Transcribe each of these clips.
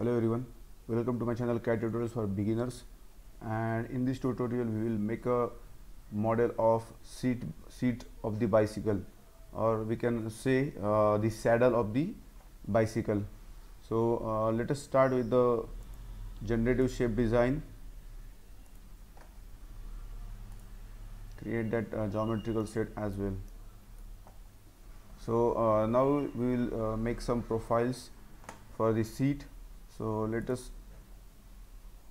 hello everyone. Welcome to my channel CAD tutorials for beginners. And in this tutorial we will make a model of seat seat of the bicycle. Or we can say uh, the saddle of the bicycle. So uh, let us start with the generative shape design. Create that uh, geometrical set as well. So uh, now we will uh, make some profiles for the seat so let us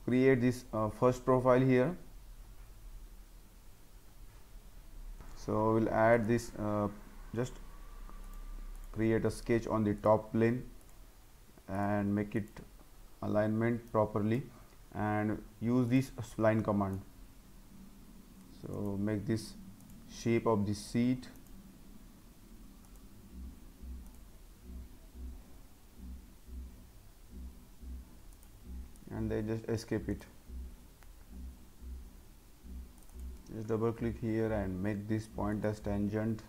create this uh, first profile here. So we'll add this uh, just create a sketch on the top plane and make it alignment properly and use this spline command. So make this shape of the seat and then just escape it. Just double click here and make this point as tangent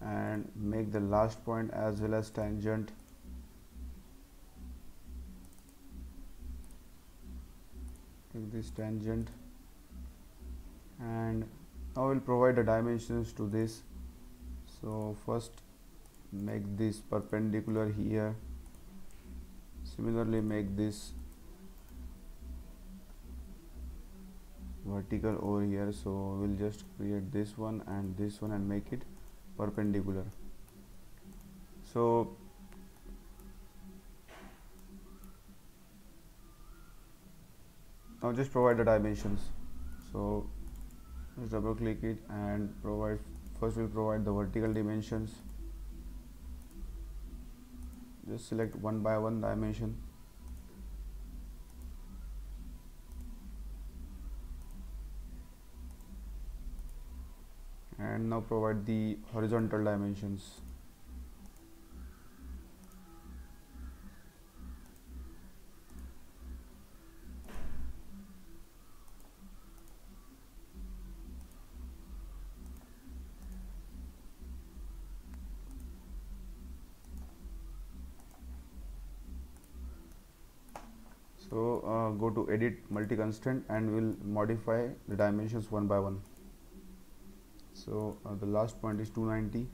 and make the last point as well as tangent. Take this tangent and now we'll provide the dimensions to this. So first make this perpendicular here. Similarly make this vertical over here. So we'll just create this one and this one and make it perpendicular. So now just provide the dimensions. So just double click it and provide first we'll provide the vertical dimensions. Just select one by one dimension and now provide the horizontal dimensions. So uh, go to edit multi constraint and we'll modify the dimensions one by one so uh, the last point is 290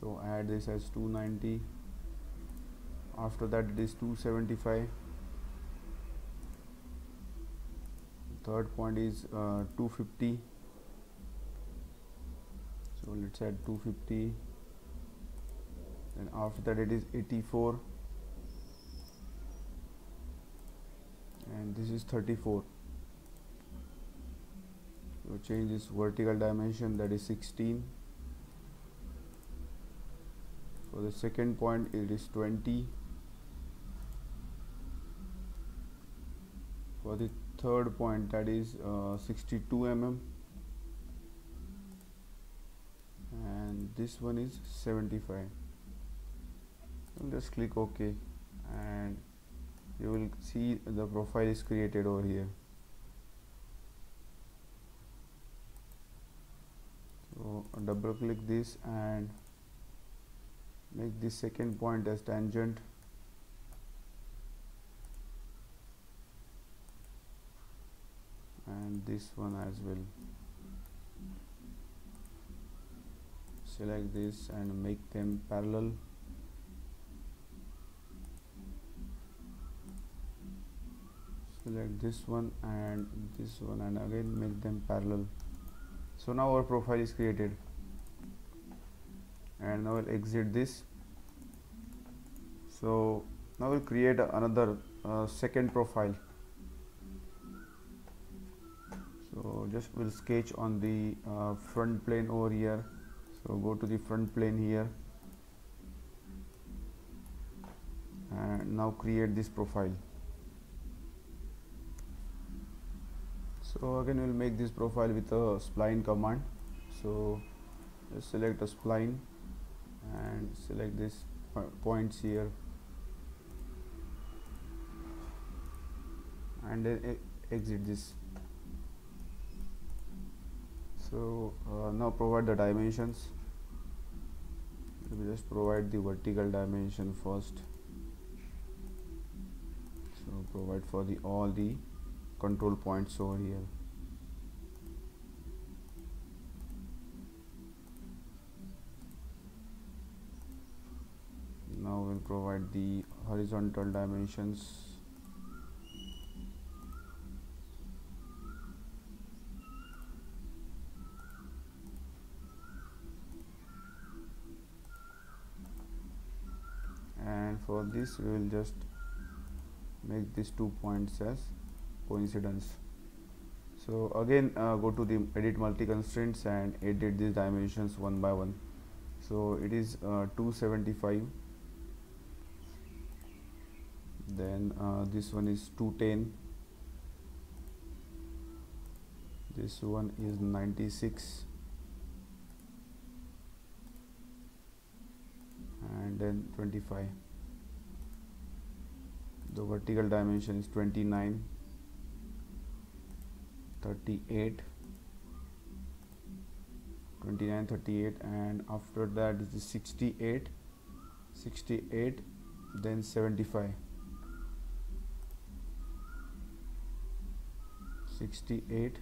so add this as 290 after that it is 275 third point is uh, 250 so let's add 250 and after that it is 84 and this is 34 so change this vertical dimension that is 16 for the second point it is 20 for the third point that is uh, 62 mm and this one is 75 and just click ok and you will see the profile is created over here so double click this and make this second point as tangent. And this one as well. Select this and make them parallel. Select this one and this one and again make them parallel so now our profile is created. And now I'll exit this. So now we'll create another uh, second profile. So just we'll sketch on the uh, front plane over here. So go to the front plane here. And now create this profile so again we'll make this profile with a spline command. So just select a spline and select this points here. And then exit this. So uh, now provide the dimensions. Let me just provide the vertical dimension first. So provide for the all the control points over here. Now we'll provide the horizontal dimensions. And for this we will just make these two points as coincidence. So again uh, go to the edit multi constraints and edit these dimensions one by one. So it is uh, 275 then uh, this one is 210 this one is 96 and then 25 the vertical dimension is 29 38 29 38 and after that is 68 68 then 75 68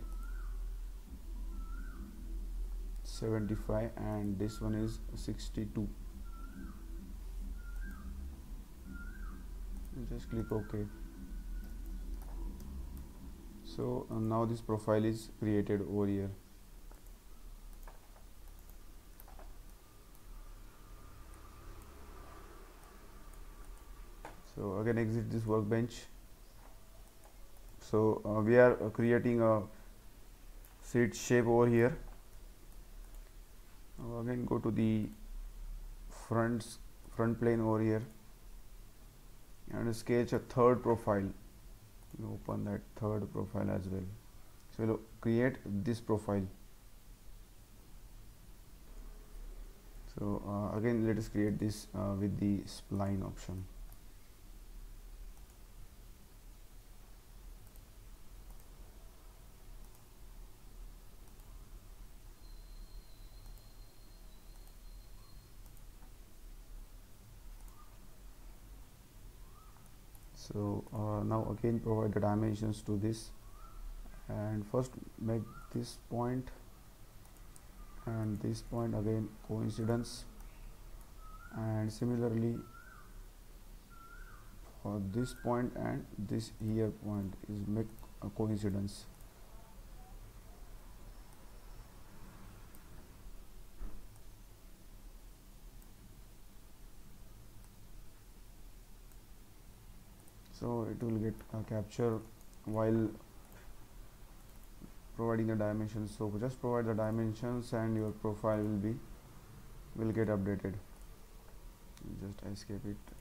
75 and this one is 62 just click ok so uh, now this profile is created over here. So again exit this workbench. So uh, we are uh, creating a seat shape over here. Again go to the front front plane over here and sketch a third profile you open that third profile as well. So we'll create this profile. So uh, again let us create this uh, with the spline option so uh, now again provide the dimensions to this. And first make this point. And this point again coincidence. And similarly for this point and this here point is make a coincidence so it will get uh, capture while providing the dimensions. So just provide the dimensions and your profile will be will get updated. Just escape it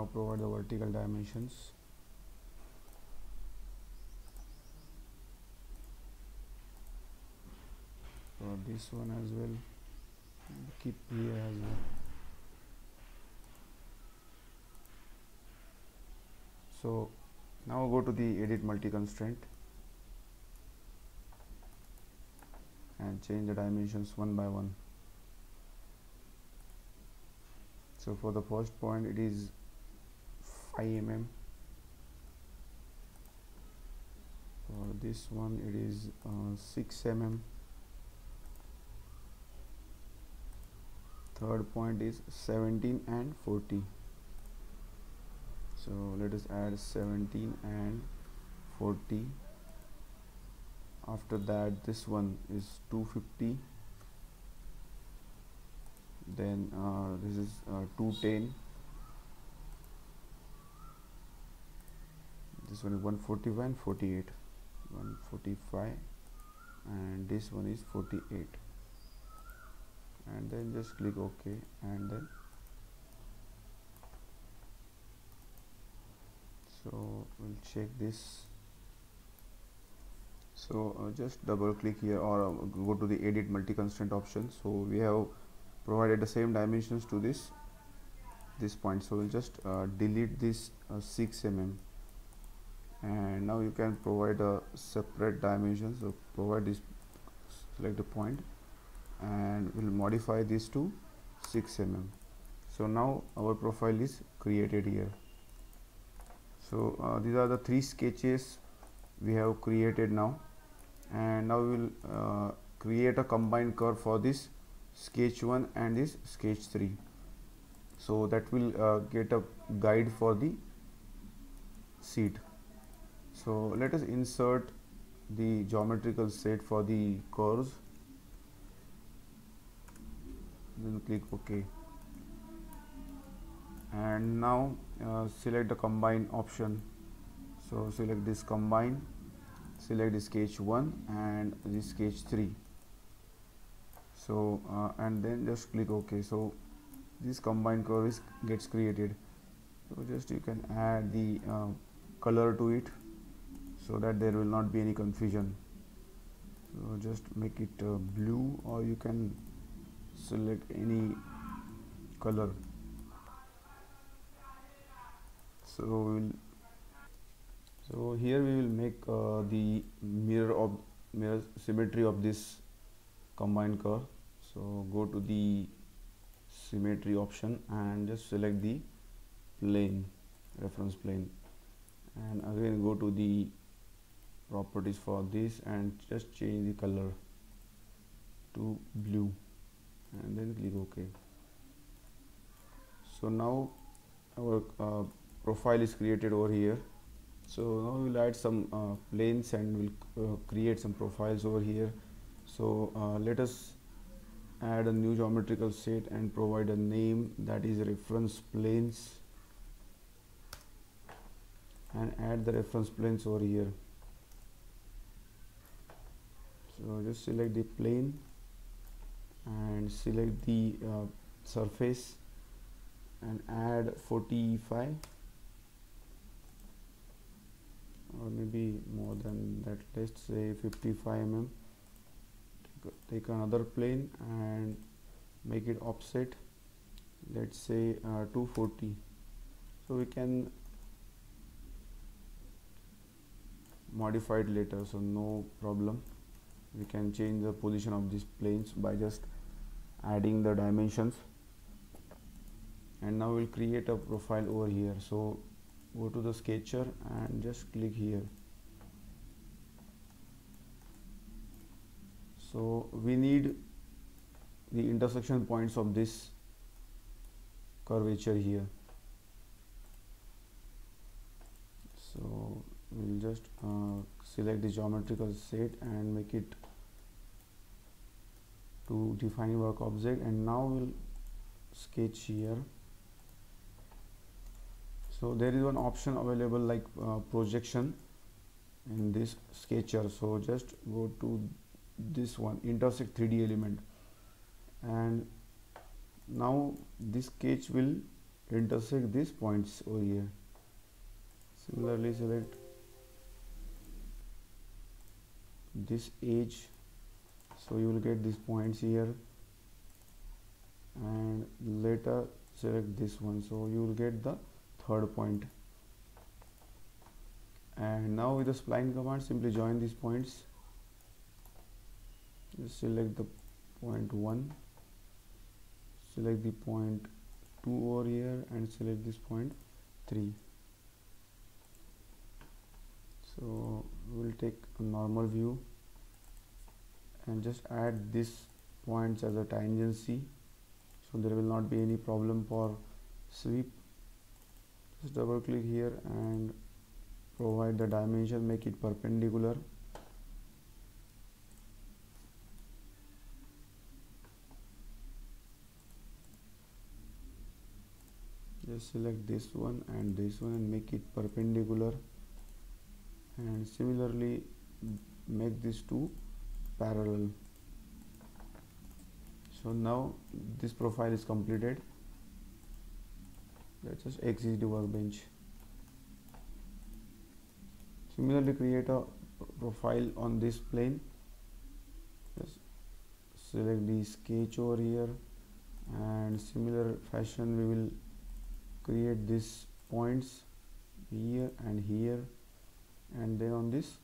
now provide the vertical dimensions. For this one as well keep here as well. So now go to the edit multi constraint and change the dimensions one by one. So for the first point it is 5 mm for this one it is uh, 6 mm third point is 17 and 40 so let us add 17 and 40 after that this one is 250 then uh, this is uh, 210 this one is 141 and 48 145 and this one is 48 and then just click ok and then so we'll check this. So uh, just double click here or uh, go to the edit multi constraint option. So we have provided the same dimensions to this this point. So we'll just uh, delete this uh, 6 mm and now you can provide a separate dimension so provide this select the point and we'll modify this to 6 mm. So now our profile is created here. So uh, these are the three sketches we have created now. And now we will uh, create a combined curve for this sketch 1 and this sketch 3 so that will uh, get a guide for the seat so let us insert the geometrical set for the curves. Then click ok. And now uh, select the combine option. So select this combine select the sketch 1 and the sketch 3 so uh, and then just click ok. So this combined curve is gets created. So just you can add the uh, color to it so that there will not be any confusion. So just make it uh, blue or you can select any color. So we'll so here we will make uh, the mirror of mirror symmetry of this combined curve. So go to the symmetry option and just select the plane reference plane. And again go to the properties for this and just change the color to blue. And then click ok. So now our uh, profile is created over here. So now we'll add some uh, planes and we'll uh, create some profiles over here. So uh, let us add a new geometrical set and provide a name that is reference planes. And add the reference planes over here so just select the plane and select the uh, surface and add 45 or maybe more than that. Let's say 55 mm. Take another plane and make it offset. Let's say uh, 240 so we can modify it later so no problem we can change the position of these planes by just adding the dimensions. And now we'll create a profile over here. So go to the sketcher and just click here. So we need the intersection points of this curvature here. So we'll just uh, select the geometrical set and make it to define work object. And now we'll sketch here. So there is one option available like uh, projection in this sketcher. So just go to this one intersect 3d element. And now this sketch will intersect these points over here. Similarly select this edge so you will get these points here. And later select this one. So you will get the third point. And now with the spline command simply join these points. Just select the point 1 select the point 2 over here and select this point 3 so we'll take a normal view and just add this points as a tangency so there will not be any problem for sweep. Just double click here and provide the dimension make it perpendicular. Just select this one and this one and make it perpendicular and similarly make these two parallel. So now this profile is completed. Let's just exit the workbench. Similarly create a profile on this plane. Just select the sketch over here. And similar fashion we will create these points here and here and then on this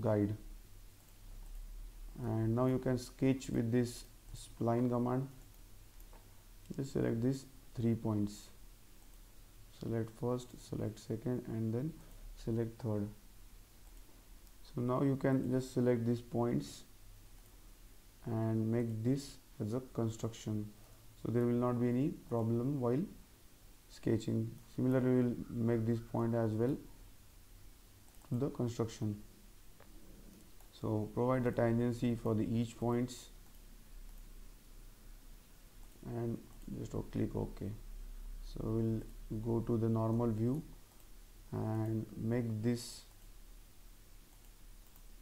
guide. And now you can sketch with this spline command. Just select these three points. Select first select second and then select third. So now you can just select these points and make this as a construction. So there will not be any problem while sketching. Similarly we will make this point as well the construction. So provide the tangency for the each points. And just click ok so we'll go to the normal view and make this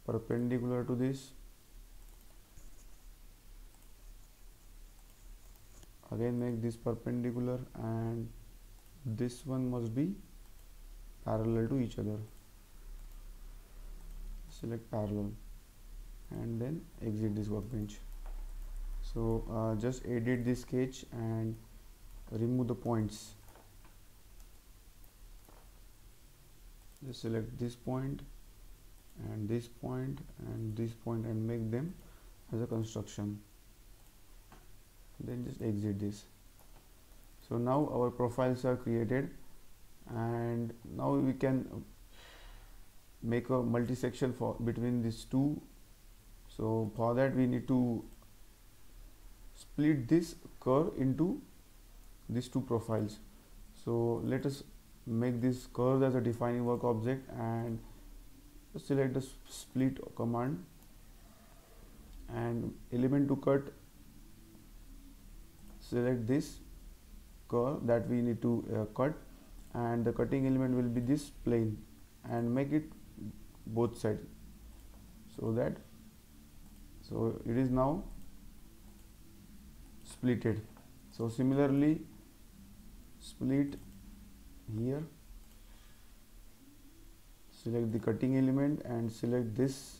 perpendicular to this. Again make this perpendicular and this one must be parallel to each other select parallel and then exit this workbench. So uh, just edit this sketch and remove the points. Just select this point and this point and this point and make them as a construction. Then just exit this. So now our profiles are created and now we can make a multi-section for between these two. So for that we need to split this curve into these two profiles. So let us make this curve as a defining work object and select the split command and element to cut select this curve that we need to uh, cut and the cutting element will be this plane and make it both sides. So that so it is now splitted. So similarly split here. Select the cutting element and select this.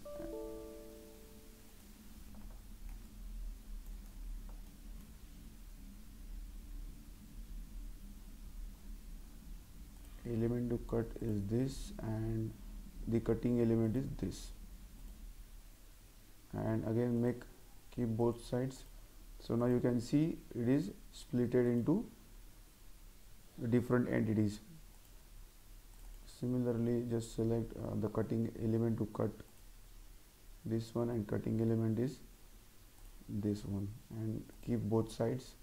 Element to cut is this and the cutting element is this. And again make keep both sides. So now you can see it is splitted into different entities. Similarly just select uh, the cutting element to cut this one and cutting element is this one. And keep both sides.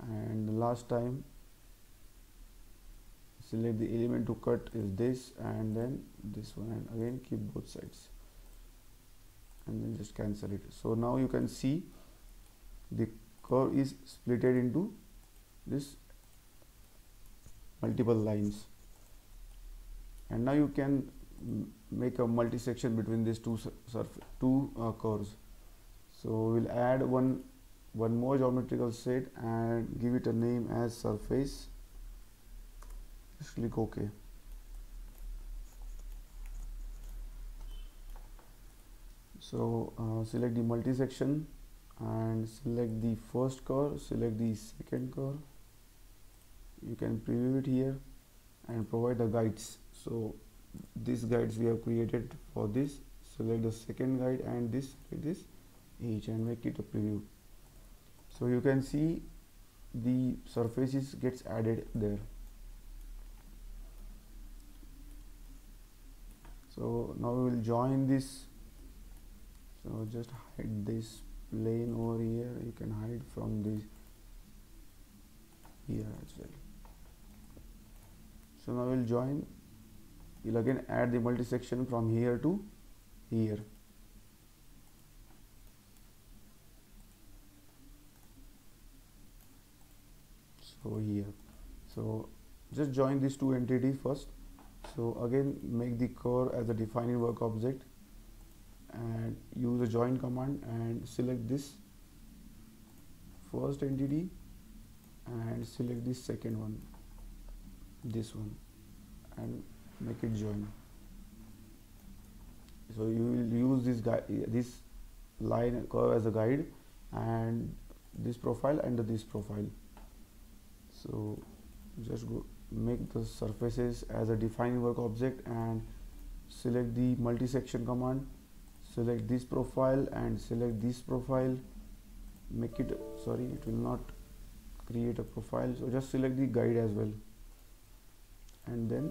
And the last time select the element to cut is this and then this one and again keep both sides. And then just cancel it. So now you can see the curve is splitted into this multiple lines. And now you can make a multi-section between these two two uh, curves. So we'll add one one more geometrical set and give it a name as surface just click ok so uh, select the multi-section and select the first curve select the second curve you can preview it here and provide the guides. So these guides we have created for this. Select the second guide and this this each and make it a preview. So you can see the surfaces gets added there so now we will join this. So just hide this plane over here. You can hide from this here as well. So now we'll join. We'll again add the multi-section from here to here. So here. So just join these two entities first so again make the curve as a defining work object and use a join command and select this first entity and select this second one this one and make it join. So you will use this guide this line curve as a guide and this profile and this profile. So just go make the surfaces as a defined work object and select the multi-section command select this profile and select this profile. Make it sorry it will not create a profile. So just select the guide as well. And then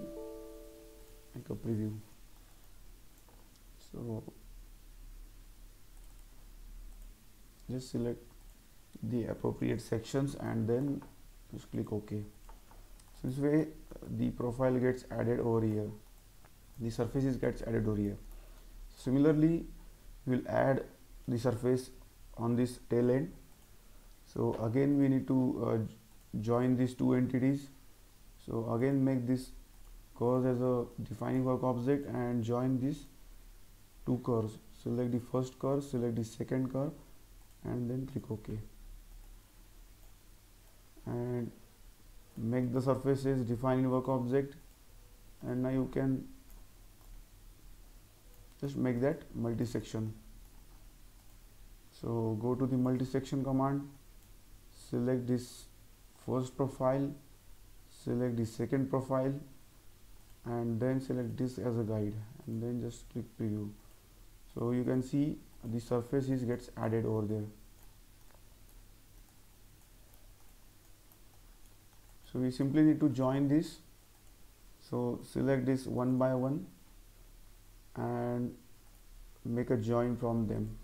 make a preview. So just select the appropriate sections and then just click ok so this way the profile gets added over here. The surfaces gets added over here. Similarly we will add the surface on this tail end. So again we need to uh, join these two entities. So again make this curve as a defining work object and join these two curves. Select the first curve select the second curve and then click ok. And make the surfaces defining work object and now you can just make that multi-section. So go to the multi-section command select this first profile select the second profile and then select this as a guide and then just click preview. So you can see the surface is gets added over there so we simply need to join this. So select this one by one and make a join from them.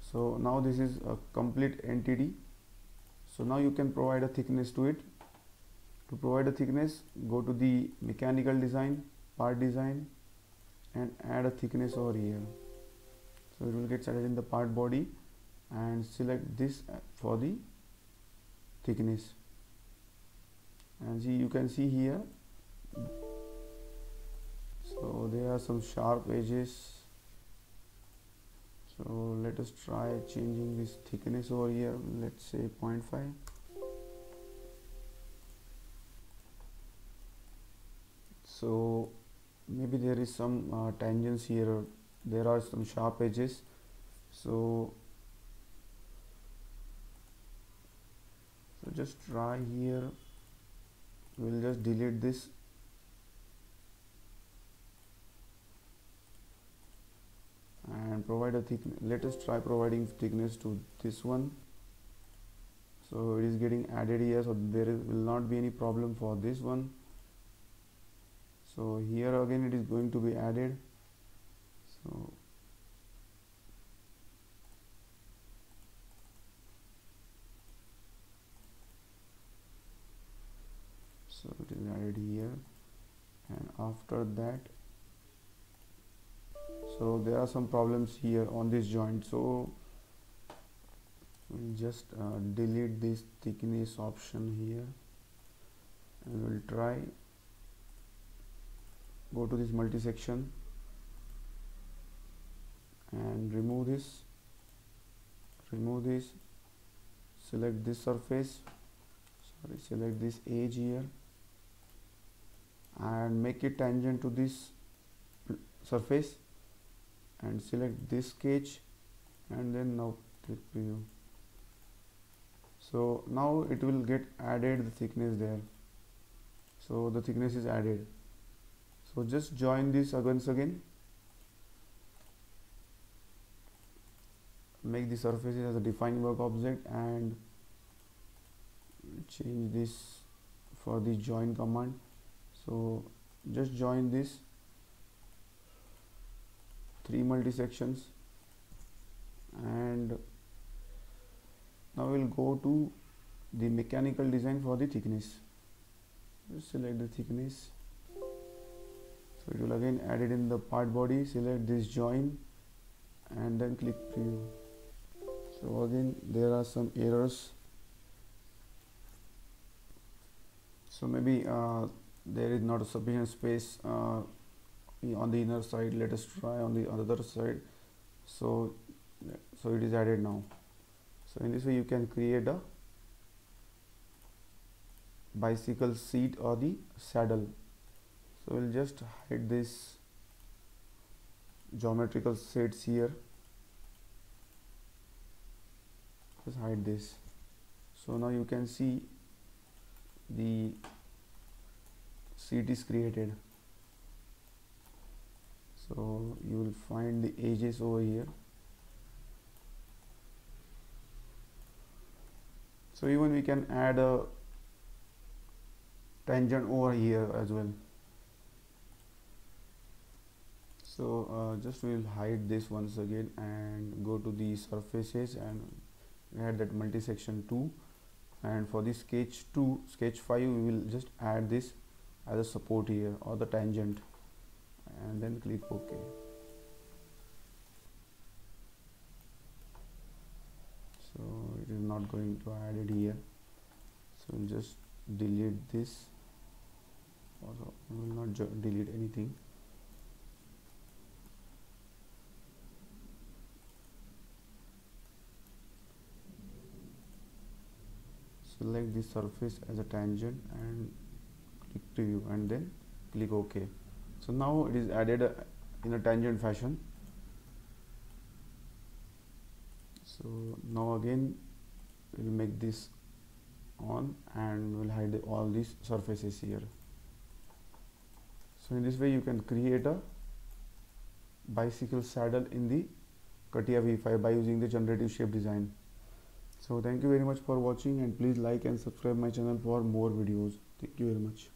So now this is a complete entity. So now you can provide a thickness to it. To provide a thickness go to the mechanical design part design and add a thickness over here. So it will get added in the part body and select this for the thickness and see you can see here. So there are some sharp edges. So let us try changing this thickness over here. Let's say 0.5 so maybe there is some uh, tangents here. There are some sharp edges. So just try here. We'll just delete this. And provide a thickness let us try providing thickness to this one. So it is getting added here. So there will not be any problem for this one. So here again it is going to be added. So so it is added here and after that so there are some problems here on this joint. So we'll just uh, delete this thickness option here. And we'll try go to this multi-section and remove this remove this select this surface sorry select this edge here and make it tangent to this surface and select this sketch and then now click preview. So now it will get added the thickness there. So the thickness is added. So just join this once again. Make the surfaces as a defined work object and change this for the join command so just join this three multi sections and now we'll go to the mechanical design for the thickness. Just select the thickness. So it will again add it in the part body select this join and then click preview. So again there are some errors. So maybe uh, there is not sufficient space uh, on the inner side. Let us try on the other side. So so it is added now. So in this way you can create a bicycle seat or the saddle. So we'll just hide this geometrical sets here. Just hide this. So now you can see the seat is created. So you will find the edges over here. So even we can add a tangent over here as well. So uh, just we will hide this once again and go to the surfaces and add that multi-section 2 and for the sketch 2 sketch 5 we will just add this as a support here or the tangent and then click ok. So it is not going to add it here. So we'll just delete this. Also we will not delete anything. Select the surface as a tangent and click you and then click ok. So now it is added uh, in a tangent fashion. So now again we'll make this on and we'll hide all these surfaces here. So in this way you can create a bicycle saddle in the CATIA V5 by using the generative shape design. So thank you very much for watching and please like and subscribe my channel for more videos. Thank you very much